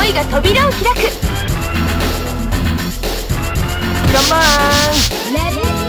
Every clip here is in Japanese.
思いが扉を開く。カモンレディー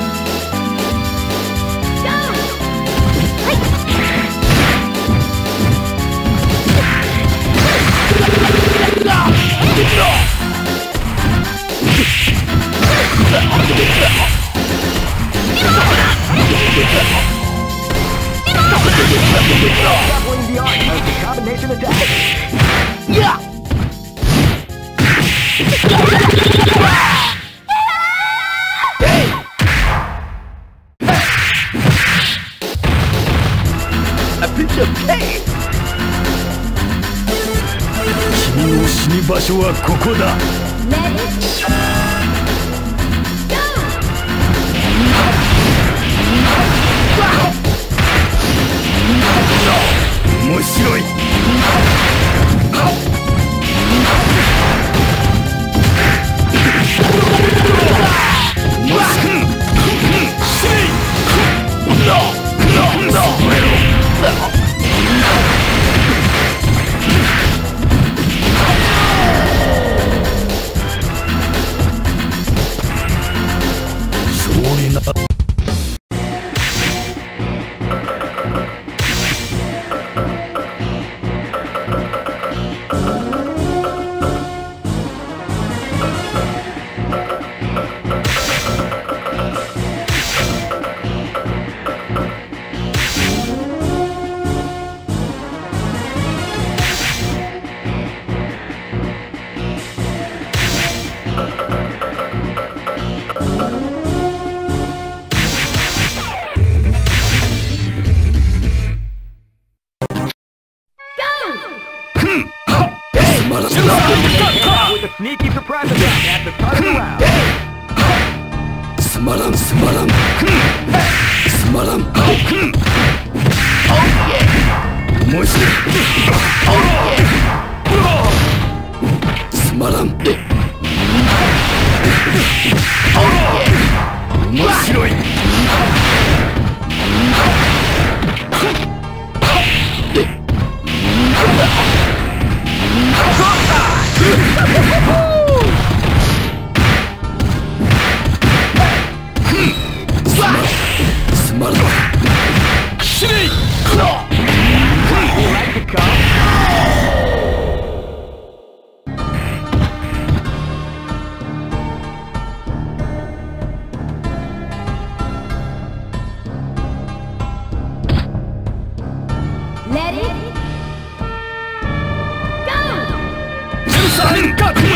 Got me!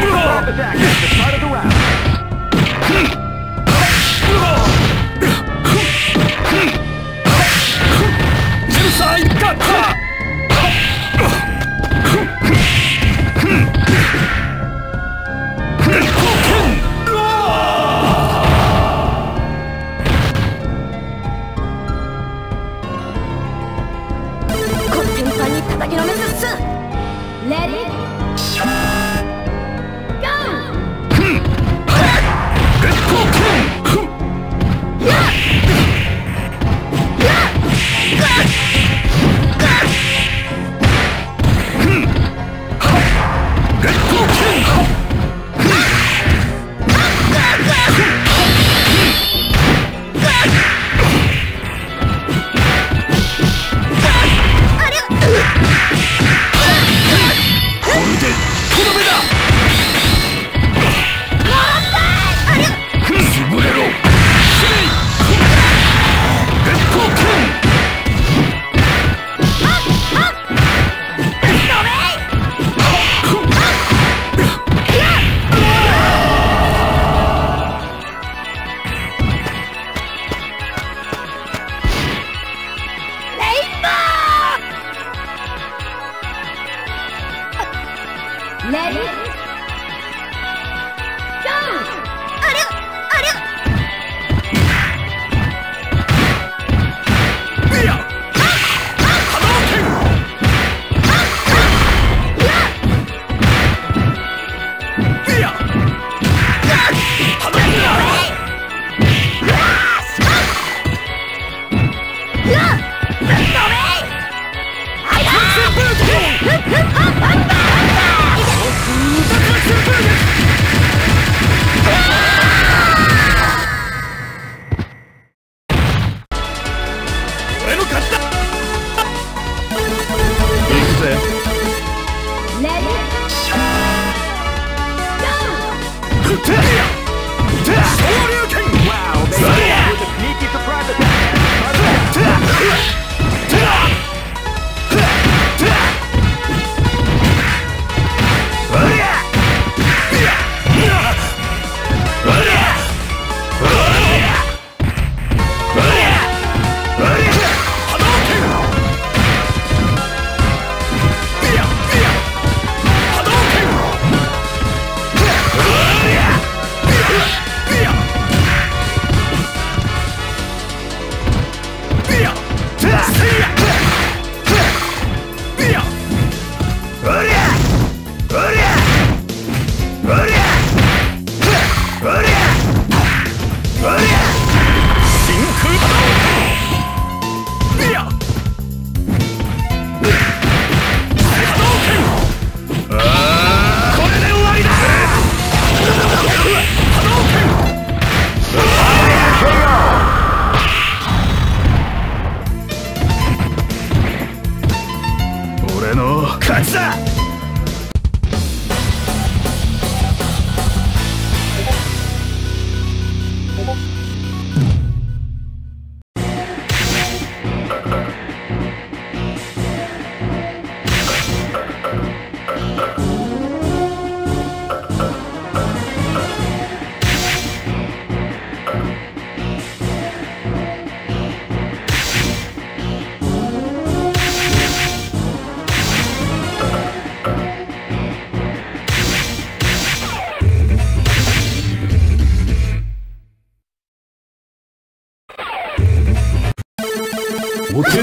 Cool! Attack the start.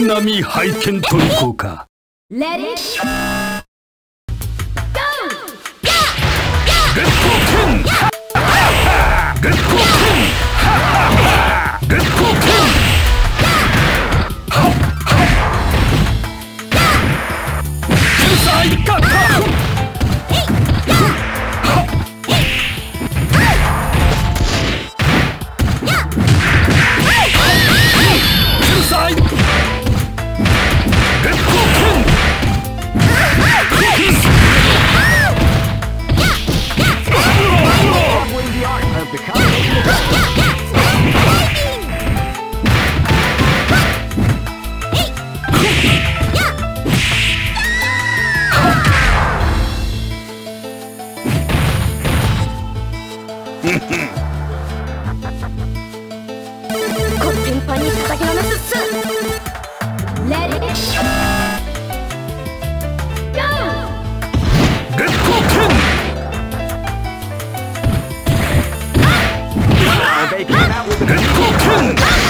並み拝見といこうか。イ Let's go, King! Ah!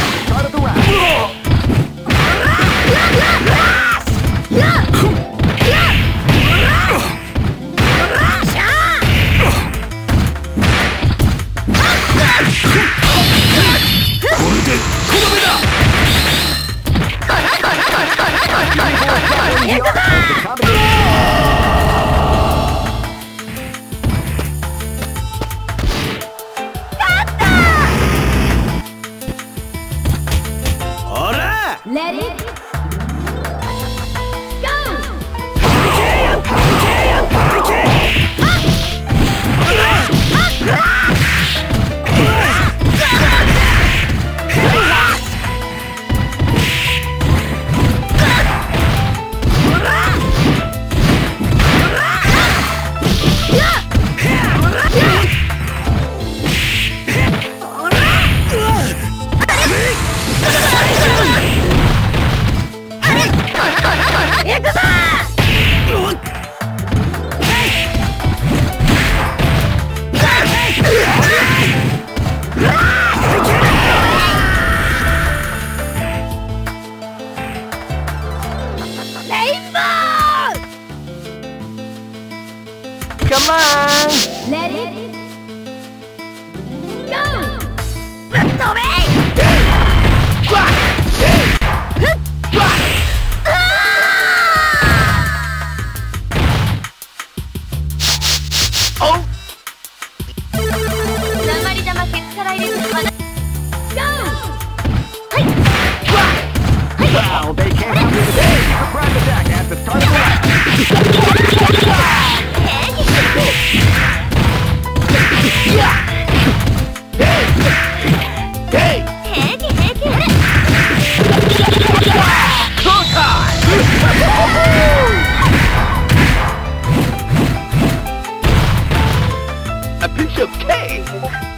Thank you.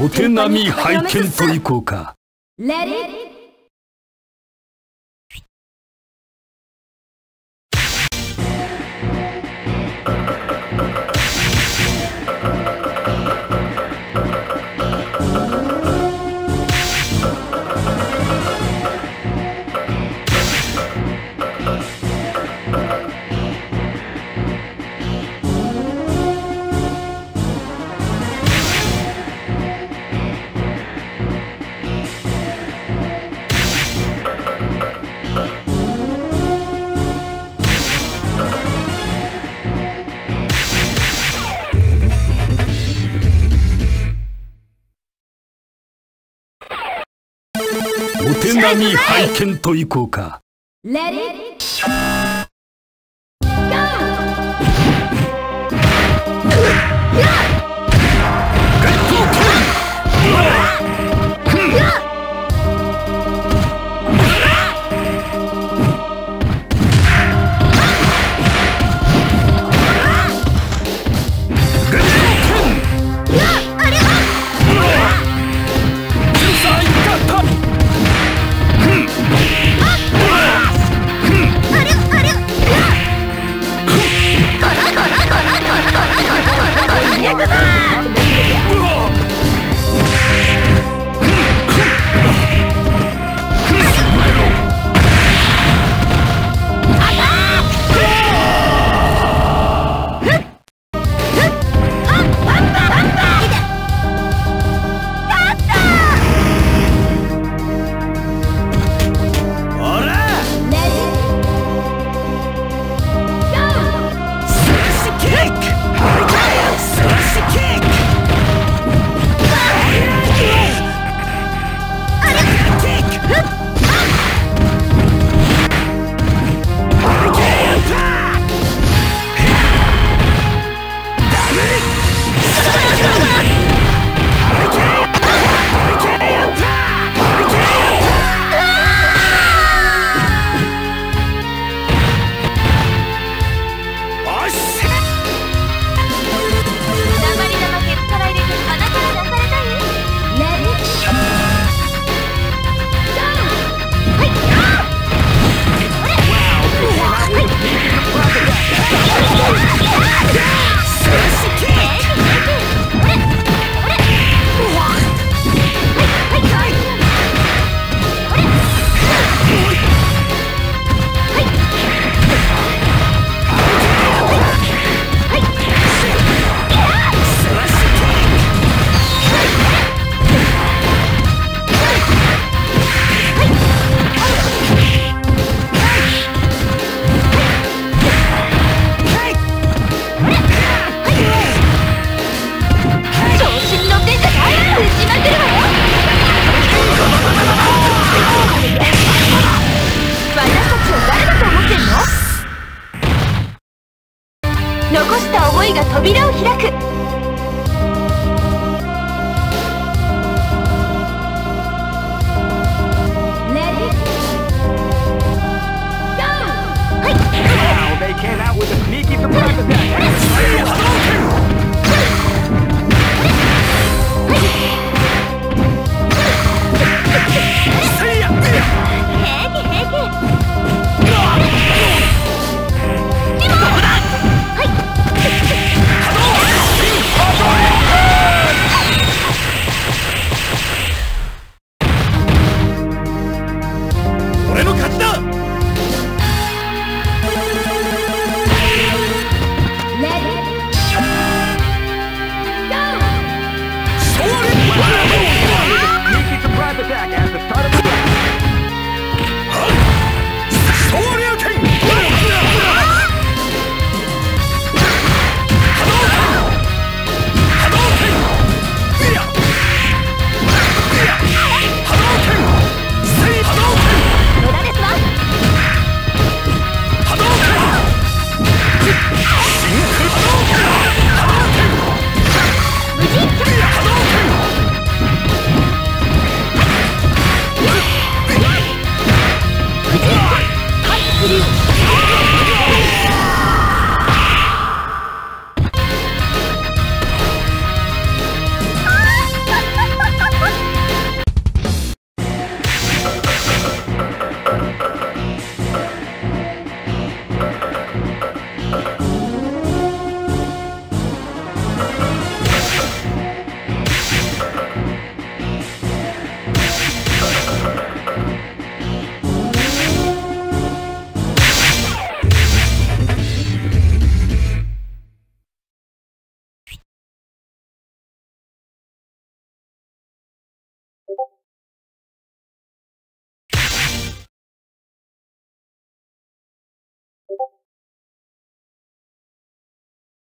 お手並み拝見といこうか。Let it がみ拝見といこうか。